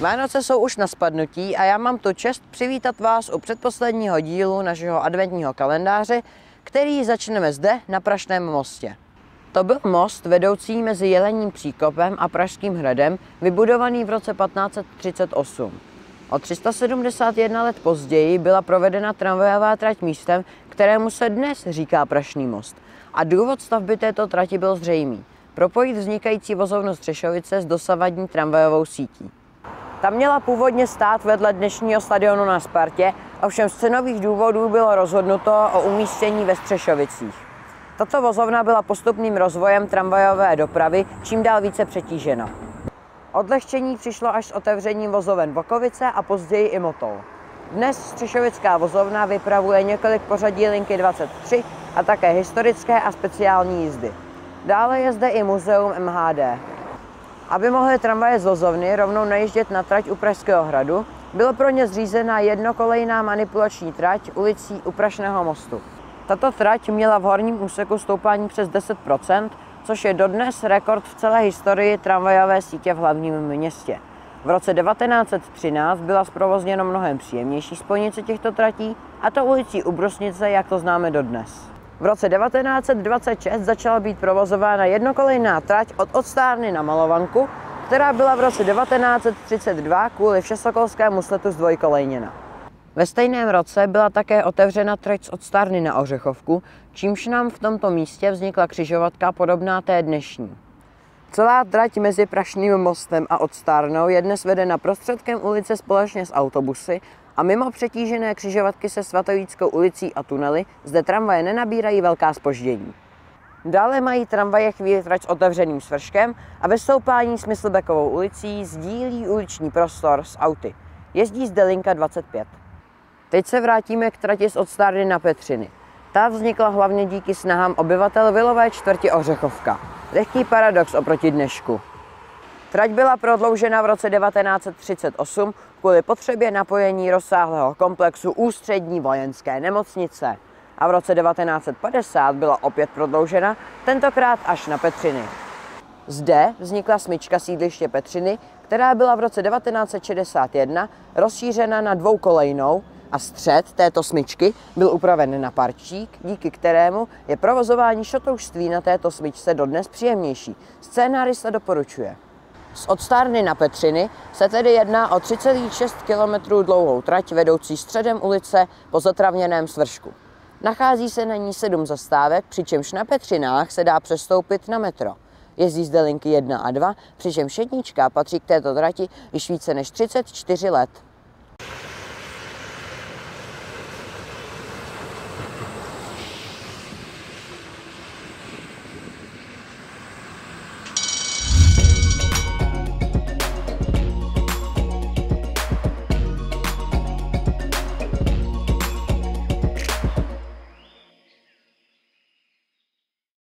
Vánoce jsou už na spadnutí a já mám tu čest přivítat vás u předposledního dílu našeho adventního kalendáře, který začneme zde na Prašném mostě. To byl most vedoucí mezi Jelením příkopem a Pražským hradem, vybudovaný v roce 1538. O 371 let později byla provedena tramvajová trať místem, kterému se dnes říká Prašný most. A důvod stavby této trati byl zřejmý. Propojit vznikající vozovnu Střešovice s dosavadní tramvajovou sítí. Ta měla původně stát vedle dnešního stadionu na Spartě, ovšem z cenových důvodů bylo rozhodnuto o umístění ve Střešovicích. Tato vozovna byla postupným rozvojem tramvajové dopravy čím dál více přetížena. Odlehčení přišlo až s otevřením vozoven Vokovice a později i Motol. Dnes Střešovická vozovna vypravuje několik pořadí linky 23 a také historické a speciální jízdy. Dále je zde i muzeum MHD. Aby mohly tramvaje z vozovny rovnou najíždět na trať u Pražského hradu, byla pro ně zřízena jednokolejná manipulační trať ulicí u Prašného mostu. Tato trať měla v horním úseku stoupání přes 10% což je dodnes rekord v celé historii tramvajové sítě v hlavním městě. V roce 1913 byla zprovozněno mnohem příjemnější spojnice těchto tratí, a to ulicí u Brusnice, jak to známe dodnes. V roce 1926 začala být provozována jednokolejná trať od Odstárny na Malovanku, která byla v roce 1932 kvůli všesokolskému sletu zdvojkolejněna. Ve stejném roce byla také otevřena trať z Odstárny na Ořechovku, čímž nám v tomto místě vznikla křižovatka podobná té dnešní. Celá trať mezi Prašným mostem a Odstárnou je dnes vedena prostředkem ulice společně s autobusy a mimo přetížené křižovatky se Svatovíckou ulicí a tunely zde tramvaje nenabírají velká spoždění. Dále mají tramvaje chvíli trať s otevřeným svrškem a ve stoupání Smyslbekovou ulicí sdílí uliční prostor s auty. Jezdí zde linka 25. Teď se vrátíme k trati z Odstárny na Petřiny. Ta vznikla hlavně díky snahám obyvatel Vilové čtvrti Ořechovka. Lehký paradox oproti dnešku. Trať byla prodloužena v roce 1938 kvůli potřebě napojení rozsáhlého komplexu ústřední vojenské nemocnice. A v roce 1950 byla opět prodloužena, tentokrát až na Petřiny. Zde vznikla smyčka sídliště Petřiny, která byla v roce 1961 rozšířena na dvoukolejnou a střed této smyčky byl upraven na parčík, díky kterému je provozování šotoušství na této smyčce dodnes příjemnější. Scénárista doporučuje. Z Odstárny na Petřiny se tedy jedná o 3,6 km dlouhou trať vedoucí středem ulice po zatravněném svršku. Nachází se na ní sedm zastávek, přičemž na Petřinách se dá přestoupit na metro. Jezdí zde linky 1 a 2, přičemž jednička patří k této trati již více než 34 let.